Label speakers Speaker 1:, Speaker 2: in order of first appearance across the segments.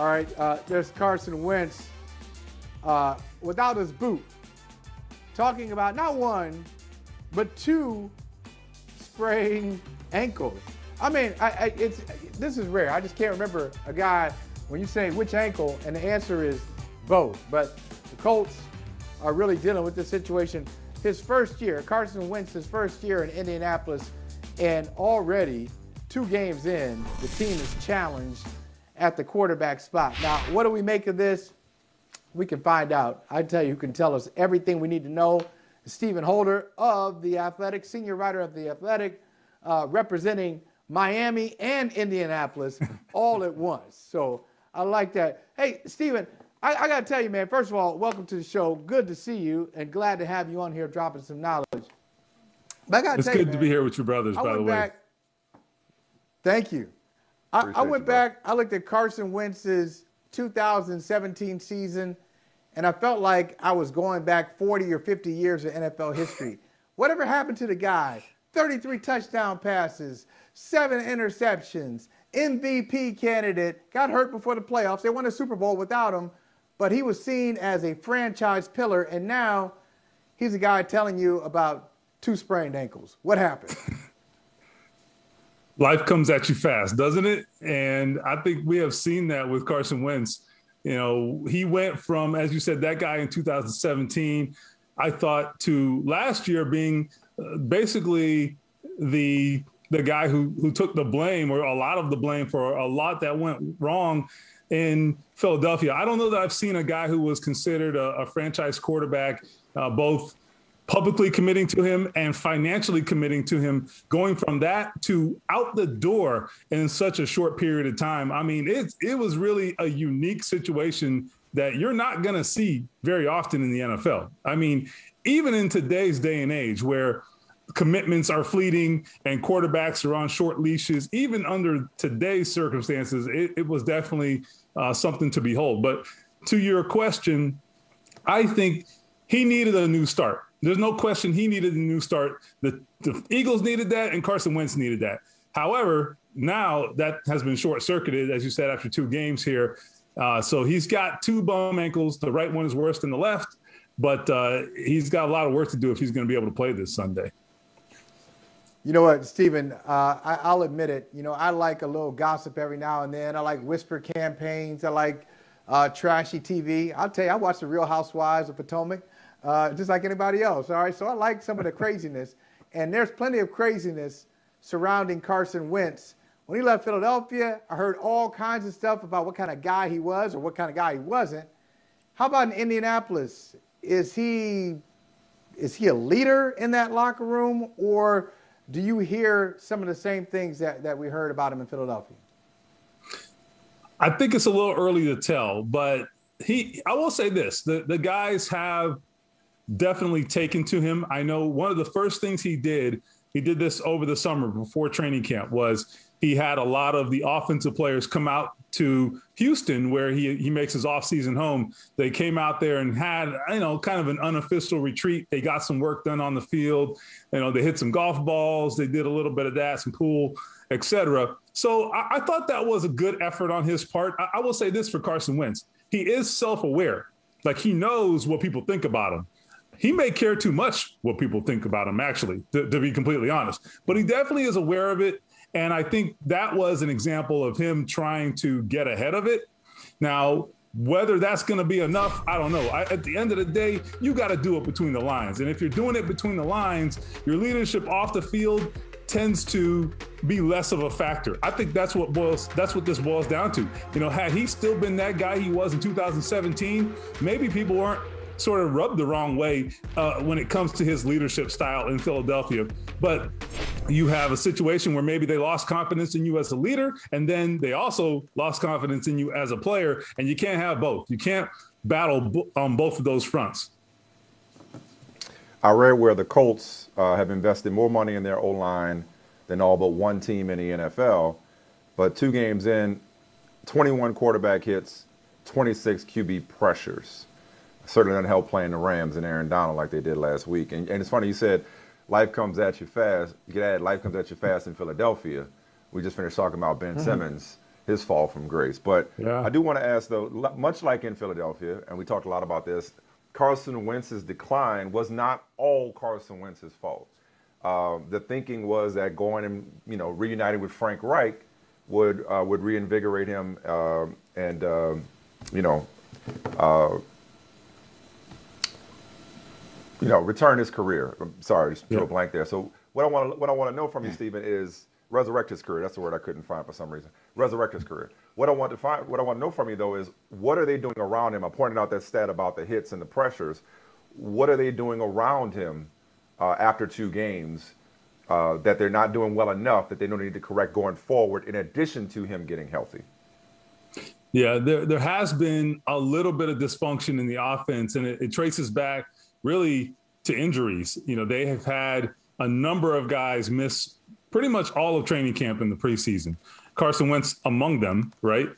Speaker 1: All right, uh, there's Carson Wentz uh, without his boot, talking about not one, but two sprained ankles. I mean, I, I, it's this is rare. I just can't remember a guy when you say which ankle, and the answer is both. But the Colts are really dealing with this situation. His first year, Carson Wentz, his first year in Indianapolis, and already two games in, the team is challenged at the quarterback spot. Now, what do we make of this? We can find out. I tell you who can tell us everything we need to know. Stephen Holder of The Athletic, senior writer of The Athletic, uh, representing Miami and Indianapolis all at once. So I like that. Hey, Stephen, I, I got to tell you, man, first of all, welcome to the show. Good to see you and glad to have you on here dropping some knowledge.
Speaker 2: But I got to It's good you, man, to be here with your brothers, I by the way. Back,
Speaker 1: thank you. I, I went back, I looked at Carson Wentz's 2017 season, and I felt like I was going back 40 or 50 years of NFL history. Whatever happened to the guy? 33 touchdown passes, seven interceptions, MVP candidate, got hurt before the playoffs. They won a Super Bowl without him, but he was seen as a franchise pillar, and now he's a guy telling you about two sprained ankles. What happened?
Speaker 2: Life comes at you fast, doesn't it? And I think we have seen that with Carson Wentz. You know, he went from, as you said, that guy in 2017, I thought, to last year being uh, basically the the guy who who took the blame or a lot of the blame for a lot that went wrong in Philadelphia. I don't know that I've seen a guy who was considered a, a franchise quarterback, uh, both publicly committing to him and financially committing to him, going from that to out the door in such a short period of time. I mean, it it was really a unique situation that you're not going to see very often in the NFL. I mean, even in today's day and age where commitments are fleeting and quarterbacks are on short leashes, even under today's circumstances, it, it was definitely uh, something to behold. But to your question, I think he needed a new start. There's no question he needed a new start. The, the Eagles needed that, and Carson Wentz needed that. However, now that has been short circuited, as you said, after two games here. Uh, so he's got two bum ankles. The right one is worse than the left, but uh, he's got a lot of work to do if he's going to be able to play this Sunday.
Speaker 1: You know what, Stephen? Uh, I, will admit it. You know, I like a little gossip every now and then. I like whisper campaigns. I like uh, trashy TV. I'll tell you, I watch the Real Housewives of Potomac, uh, just like anybody else. All right, so I like some of the craziness, and there's plenty of craziness surrounding Carson Wentz. When he left Philadelphia, I heard all kinds of stuff about what kind of guy he was or what kind of guy he wasn't. How about in Indianapolis? Is he is he a leader in that locker room, or do you hear some of the same things that, that we heard about him in Philadelphia?
Speaker 2: I think it's a little early to tell, but he I will say this, the, the guys have definitely taken to him. I know one of the first things he did, he did this over the summer before training camp was he had a lot of the offensive players come out to Houston, where he he makes his offseason home. They came out there and had you know kind of an unofficial retreat. They got some work done on the field. You know, they hit some golf balls. They did a little bit of that, some pool, etc. So I, I, thought that was a good effort on his part. I, I will say this for Carson Wentz: he is self-aware. Like he knows what people think about him he may care too much what people think about him, actually, to, to, be completely honest. But he definitely is aware of it. And I think that was an example of him trying to get ahead of it. Now, whether that's going to be enough, I don't know. I, at the end of the day, you got to do it between the lines. And if you're doing it between the lines, your leadership off the field tends to be less of a factor. I think that's what boils that's what this boils down to. You know, had he still been that guy he was in 2017, maybe people weren't sort of rubbed the wrong way uh, when it comes to his leadership style in Philadelphia. But you have a situation where maybe they lost confidence in you as a leader, and then they also lost confidence in you as a player, and you can't have both. You can't battle on both of those fronts.
Speaker 3: I read where the Colts uh, have invested more money in their O line than all but one team in the NFL, but two games in, 21 quarterback hits, 26 QB pressures certainly doesn't help playing the Rams and Aaron Donald like they did last week. And, and it's funny you said life comes at you fast. You add life comes at you fast in Philadelphia. We just finished talking about Ben mm-hmm. Simmons. his fall from grace. But
Speaker 2: yeah.
Speaker 3: I do want to ask though, much like in Philadelphia, and we talked a lot about this, Carson Wentz's decline was not all Carson Wentz's fault. Uh, the thinking was that going and you know reuniting with Frank Reich would uh, would reinvigorate him uh, and um, you know uh, you know return his career. I'm sorry, just drew yeah. a blank there. So what I want to what I want to know from you, Stephen, is resurrect his career. That's the word I couldn't find for some reason. Resurrect his career. What I want to find, what I want to know from you though, is what are they doing around him? I pointed out that stat about the hits and the pressures. What are they doing around him uh, after two games uh, that they're not doing well enough that they don't need to correct going forward? In addition to him getting healthy.
Speaker 2: Yeah, there there has been a little bit of dysfunction in the offense, and it, it traces back really to injuries. You know, they have had a number of guys miss pretty much all of training camp in the preseason. Carson Wentz among them, right?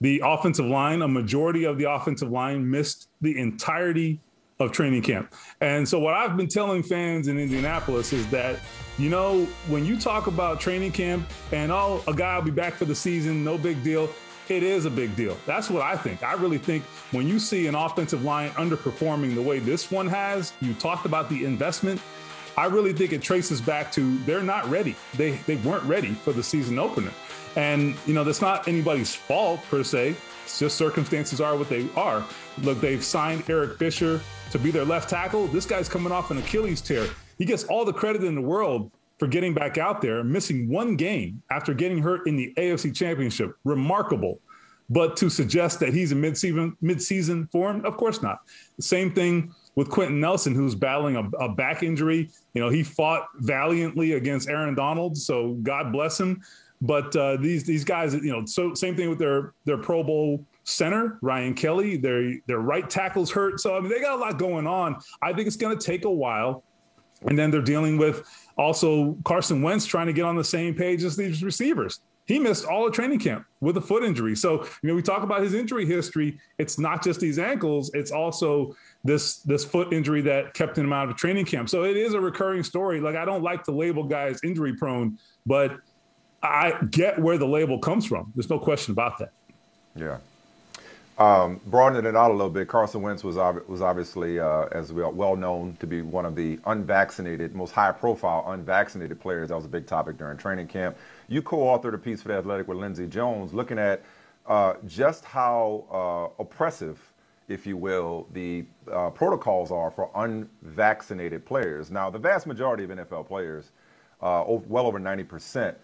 Speaker 2: The offensive line, a majority of the offensive line missed the entirety of training camp. And so, what I've been telling fans in Indianapolis is that, you know, when you talk about training camp and, oh, a guy will be back for the season, no big deal, it is a big deal. That's what I think. I really think when you see an offensive line underperforming the way this one has, you talked about the investment. I really think it traces back to they're not ready. They they weren't ready for the season opener. And you know, that's not anybody's fault per se. It's just circumstances are what they are. Look, they've signed Eric Fisher to be their left tackle. This guy's coming off an Achilles tear. He gets all the credit in the world for getting back out there, missing one game after getting hurt in the AFC Championship. Remarkable. But to suggest that he's a mid-season mid-season form, of course not. Same thing with Quenton Nelson, who's battling a, a, back injury. You know, he fought valiantly against Aaron Donald, so God bless him. But uh, these these guys, you know, so same thing with their their Pro Bowl center Ryan Kelly. Their their right tackles hurt, so I mean they got a lot going on. I think it's going to take a while, and then they're dealing with also Carson Wentz trying to get on the same page as these receivers he missed all of training camp with a foot injury. So, you know, we talk about his injury history. It's not just these ankles, it's also this this foot injury that kept him out of training camp. So it is a recurring story. Like I don't like to label guys injury prone, but I get where the label comes from. There's no question about that.
Speaker 3: Yeah. Um, broadening it out a little bit, Carson Wentz was was obviously, uh, as we are well known, to be one of the unvaccinated, most high-profile unvaccinated players. That was a big topic during training camp. You co-authored a piece for the Athletic with Lindsay Jones, looking at uh, just how uh, oppressive, if you will, the uh, protocols are for unvaccinated players. Now, the vast majority of NFL players, uh, well over 90 percent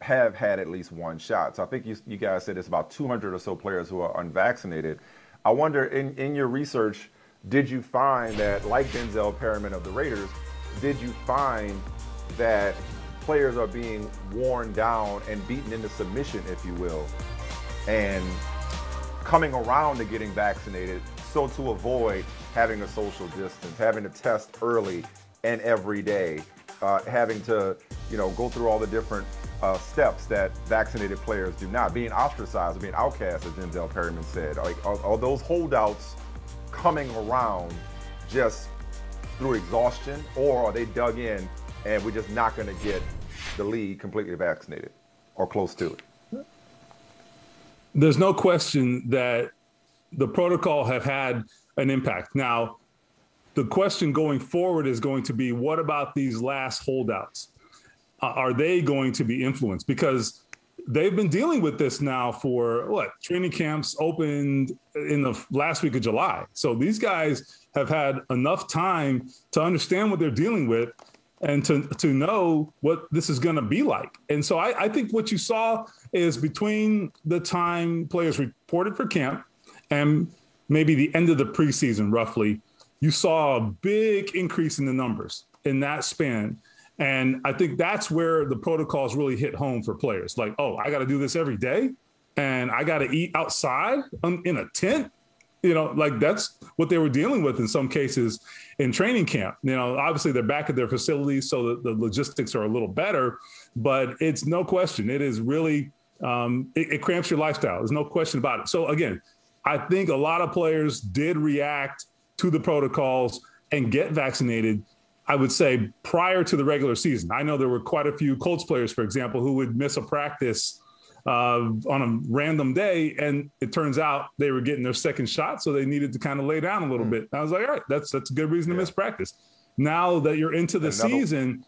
Speaker 3: have had at least one shot. So I think you, you guys said it's about 200 or so players who are unvaccinated. I wonder, in, in your research, did you find that, like Denzel Perryman of the Raiders, did you find that players are being worn down and beaten into submission, if you will, and coming around to getting vaccinated so to avoid having a social distance, having to test early and every day, uh, having to, you know, go through all the different uh, steps that vaccinated players do not. Being ostracized, or being outcast, as Denzel Perryman said. Like, are, are those holdouts coming around just through exhaustion, or are they dug in and we're just not going to get the league completely vaccinated or close to it?
Speaker 2: There's no question that the protocol have had an impact. Now, the question going forward is going to be what about these last holdouts? Uh, are they going to be influenced? Because they've been dealing with this now for what? Training camps opened in the last week of July. So these guys have had enough time to understand what they're dealing with and to, to know what this is going to be like. And so I, I think what you saw is between the time players reported for camp and maybe the end of the preseason, roughly, you saw a big increase in the numbers in that span. And I think that's where the protocols really hit home for players. Like, oh, I got to do this every day and I got to eat outside in a tent. You know, like that's what they were dealing with in some cases in training camp. You know, obviously they're back at their facilities, so the, the logistics are a little better, but it's no question. It is really, um, it, it cramps your lifestyle. There's no question about it. So again, I think a lot of players did react to the protocols and get vaccinated I would say prior to the regular season. I know there were quite a few Colts players, for example, who would miss a practice uh, on a random day, and it turns out they were getting their second shot, so they needed to kind of lay down a little mm. bit. I was like, all right, that's that's a good reason yeah. to miss practice. Now that you're into the Another- season,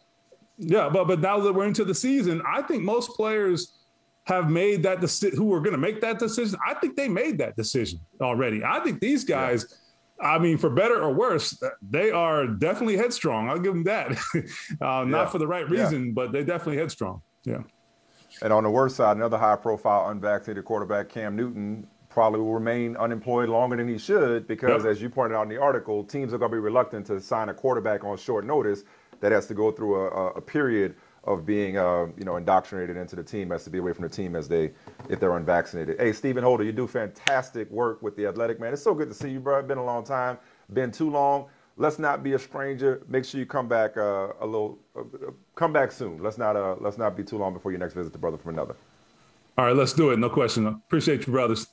Speaker 2: yeah, but but now that we're into the season, I think most players have made that decision. Who are going to make that decision? I think they made that decision already. I think these guys. Yeah. I mean, for better or worse, they are definitely headstrong. I'll give them that. uh, not yeah. for the right reason, yeah. but they're definitely headstrong. Yeah.
Speaker 3: And on the worst side, another high-profile unvaccinated quarterback, Cam Newton, probably will remain unemployed longer than he should because, yep. as you pointed out in the article, teams are going to be reluctant to sign a quarterback on short notice that has to go through a, a period of being, uh, you know, indoctrinated into the team, has to be away from the team as they, if they're unvaccinated. Hey, Stephen Holder, you do fantastic work with the Athletic, man. It's so good to see you, bro. It's been a long time, been too long. Let's not be a stranger. Make sure you come back uh, a little, uh, come back soon. Let's not, uh, let's not be too long before your next visit to Brother from Another.
Speaker 2: All right, let's do it. No question. Appreciate you, brothers.